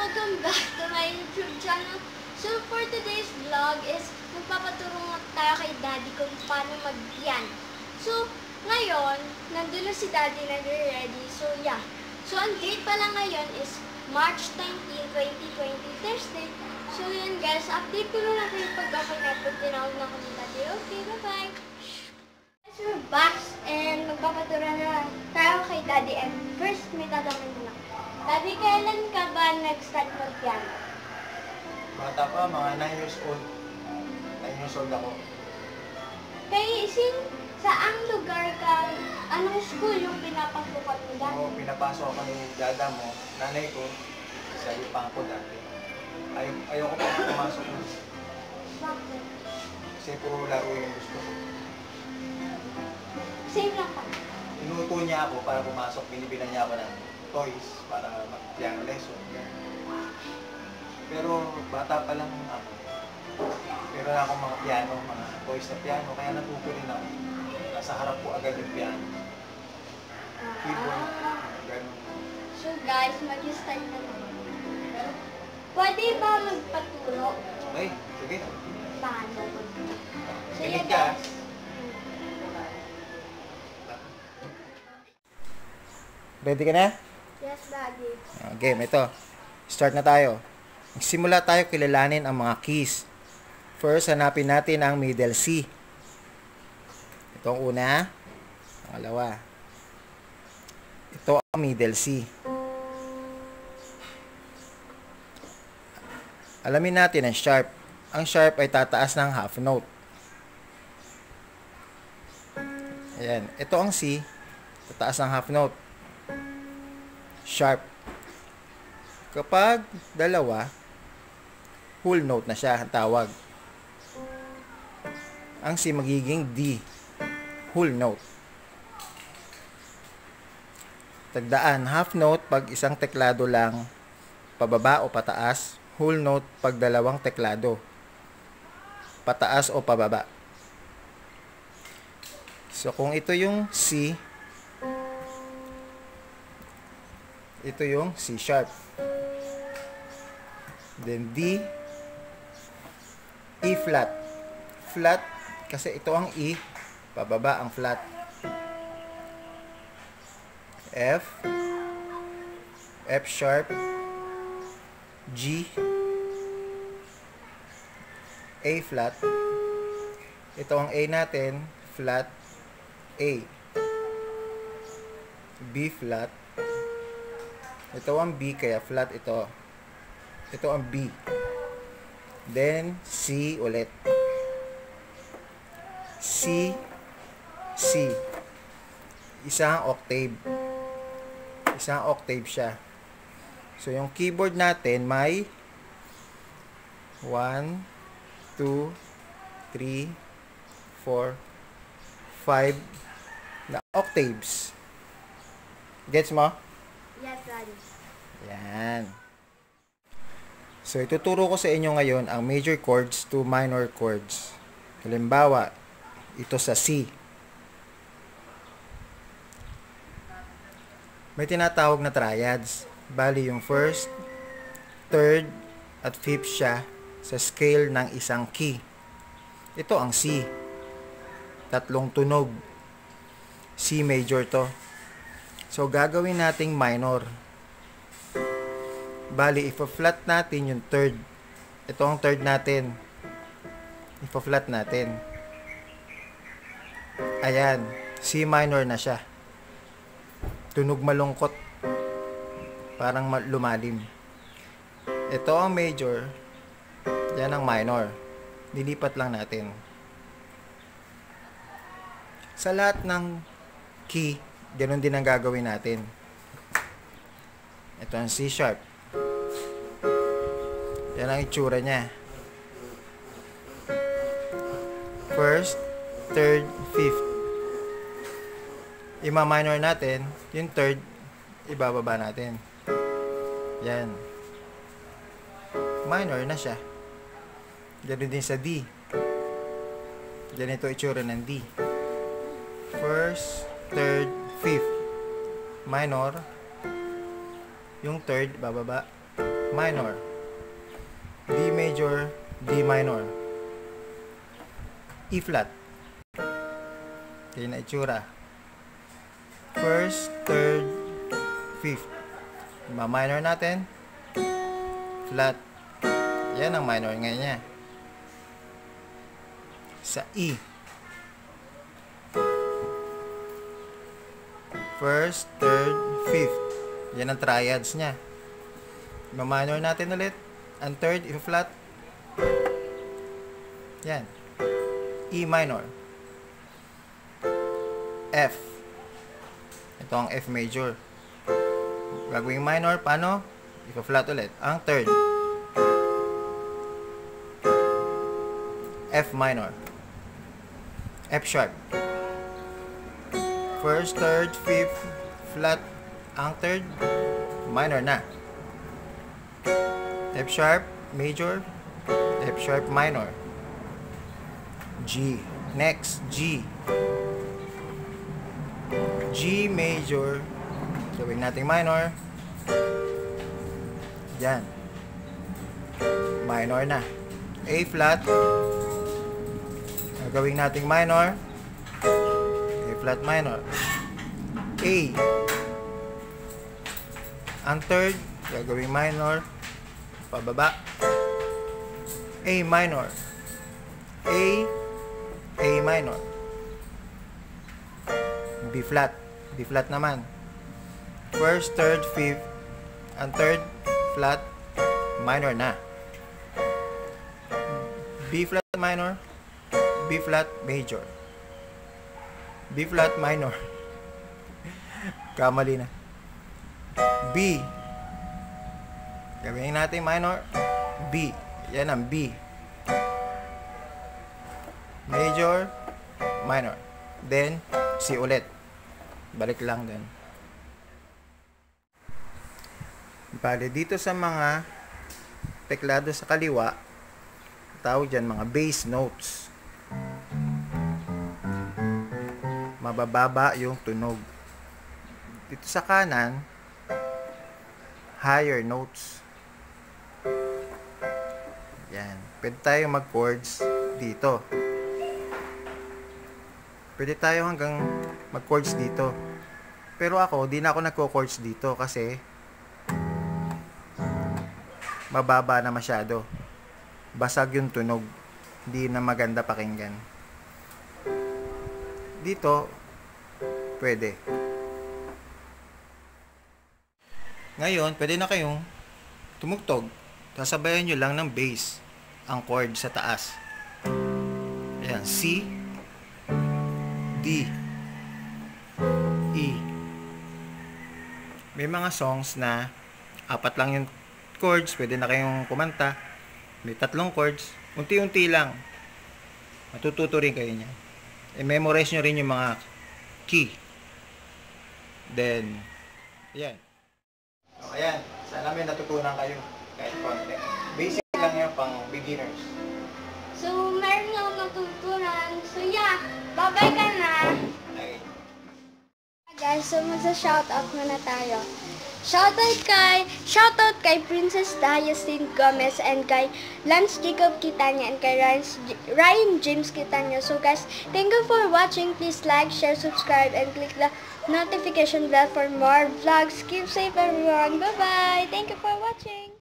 welcome back to my YouTube channel. So for today's vlog is magpapaturo tayo kay Daddy kung paano mag-piano. So ngayon, nandun na si Daddy nagre-ready. So yeah. So ang date pala ngayon is March 19, 2020, Thursday. So yun guys, update ko na natin yung pag-okay na pag tinawag na ko ni Daddy. Okay, bye-bye. Guys, we're back and magpapaturo na tayo kay Daddy. And first, may tatanungin muna. Daddy, kailan ka ba nag-start mag-piano? Bata pa, mga 9 years old. 9 years old ako. Kay isin, saang lugar ka, anong school yung pinapasukan mo dati? Oo, pinapasok ako ni dada mo, nanay ko, sa lipang ko dati. Ay, ayoko pa pumasok nun. Bakit? Kasi puro laro yung gusto ko. Same lang ka. Inuto niya ako para pumasok, binibilan niya ako ng toys para mag-piano lesson. Pero bata pa lang ako. Pero na ako mga piano, mga toys na piano, kaya natuto rin ako. Nasa harap ko agad yung piano. Keyboard, ganun. so guys, mag-start na naman. Pwede ba magpaturo? Okay, sige. Paano? Sige Ganit ka. guys. Ready ka na? Yes, Daddy. Okay, ito. Start na tayo. Magsimula tayo kilalanin ang mga keys. First, hanapin natin ang middle C. Ito ang una. Pangalawa. Ito ang middle C. Alamin natin ang sharp. Ang sharp ay tataas ng half note. Ayan. Ito ang C. Tataas ng half note. Sharp. Kapag dalawa, whole note na siya ang tawag. Ang C magiging D, whole note. Tagdaan, half note pag isang teklado lang, pababa o pataas, whole note pag dalawang teklado, pataas o pababa. So kung ito yung C, ito yung C sharp. Then D, E flat. Flat, kasi ito ang E, pababa ang flat. F, F sharp, G, A flat. Ito ang A natin, flat, A. B flat, ito ang B, kaya flat ito. Ito ang B. Then, C ulit. C, C. Isang octave. Isang octave siya. So, yung keyboard natin may 1, 2, 3, 4, 5 na octaves. Gets mo? Yes, Daddy. Yan. So, ituturo ko sa inyo ngayon ang major chords to minor chords. Halimbawa, ito sa C. May tinatawag na triads. Bali, yung first, third, at fifth siya sa scale ng isang key. Ito ang C. Tatlong tunog. C major to. So, gagawin nating minor. Bali, ipa-flat natin yung third. Ito ang third natin. Ipa-flat natin. Ayan. C minor na siya. Tunog malungkot. Parang ma- lumalim. Ito ang major. Yan ang minor. Dilipat lang natin. Sa lahat ng key, ganun din ang gagawin natin. Ito ang C sharp. Yan ang itsura niya. First, third, fifth. Ima-minor natin, yung third, ibababa natin. Yan. Minor na siya. Ganun din sa D. Ganito itsura ng D. First, third, fifth. Minor. Yung third, bababa. minor. D major, D minor. E flat. Kaya na itsura. First, third, fifth. Mga minor natin. Flat. Yan ang minor ngayon niya. Sa E. First, third, fifth. Yan ang triads niya. Mga minor natin ulit. Ang third, if flat. Yan. E minor. F. Ito ang F major. Gagawing minor, paano? If flat ulit. Ang third. F minor. F sharp. First, third, fifth, flat. Ang third, minor na. F sharp, major. F sharp, minor. G. Next, G. G major. Gawin natin minor. Yan. Minor na. A flat. Gagawin nating minor. Flat minor. A. Ang third, gagawin minor. Pababa. A minor. A. A minor. B flat. B flat naman. First, third, fifth. Ang third, flat, minor na. B flat minor. B flat major. B flat minor. Kamali na. B. Gawin natin minor. B. Yan ang B. Major, minor. Then, C ulit. Balik lang din. Bale, dito sa mga teklado sa kaliwa, tawag dyan mga bass notes. Mabababa yung tunog. Dito sa kanan, higher notes. Yan. Pwede tayo mag-chords dito. Pwede tayo hanggang mag-chords dito. Pero ako, di na ako nagko-chords dito kasi mababa na masyado. Basag yung tunog. Hindi na maganda pakinggan. Dito, pwede. Ngayon, pwede na kayong tumugtog. Sasabayan nyo lang ng bass ang chord sa taas. Ayan, C, D, E. May mga songs na apat lang yung chords, pwede na kayong kumanta. May tatlong chords, unti-unti lang. Matututo rin kayo niyan. I-memorize nyo rin yung mga key. Then, ayan. So, ayan. Sana may natutunan kayo kahit konti. Basic lang yan pang beginners. So, meron nga akong natutunan. So, yeah. Bye-bye ka na. Okay. Guys, so magsa-shoutout muna tayo. Shoutout kay shoutout kay Princess Diacin Gomez and kay Lance Jacob Kitanya and kay Ryan, Ryan James Kitanya. So guys, thank you for watching. Please like, share, subscribe, and click the notification bell for more vlogs. Keep safe everyone. Bye-bye. Thank you for watching.